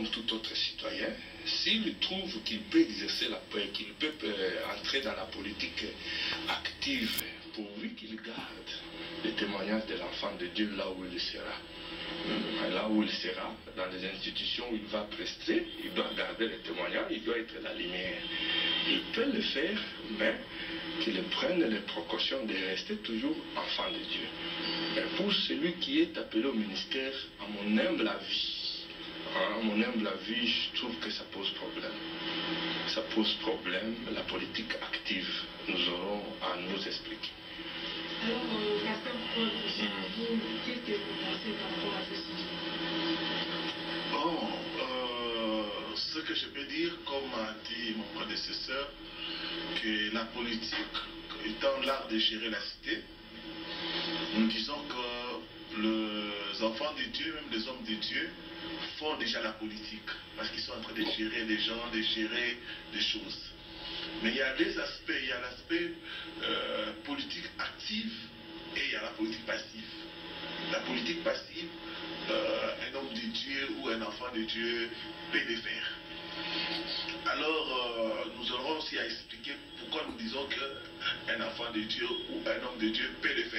comme tout autre citoyen. S'il trouve qu'il peut exercer la paix, qu'il peut euh, entrer dans la politique active, pourvu qu'il garde le témoignage de l'enfant de Dieu là où il sera. Euh, Là où il sera, dans les institutions où il va prester, il doit garder le témoignage, il doit être la lumière. Il peut le faire, mais qu'il prenne les précautions de rester toujours enfant de Dieu. Pour celui qui est appelé au ministère, à mon humble avis, hein, à mon humble avis, je trouve que ça pose problème. Ça pose problème, la politique active, nous aurons à nous expliquer. Alors, euh, Pasteur Paul, vous, qu'est-ce que vous pensez par rapport à ceci? Bon, euh, ce que je peux dire, comme a dit mon prédécesseur, que la politique étant l'art de gérer la cité, nous disons que les enfants de Dieu, même les hommes de Dieu, font déjà la politique, parce qu'ils sont en train de gérer les gens, de gérer des choses. Mais il y a deux aspects. Il y a l'aspect euh, politique active et il y a la politique passive. La politique passive, euh, un homme de Dieu ou un enfant de Dieu peut le faire. Alors, euh, nous aurons aussi à expliquer pourquoi nous disons qu'un enfant de Dieu ou un homme de Dieu peut le.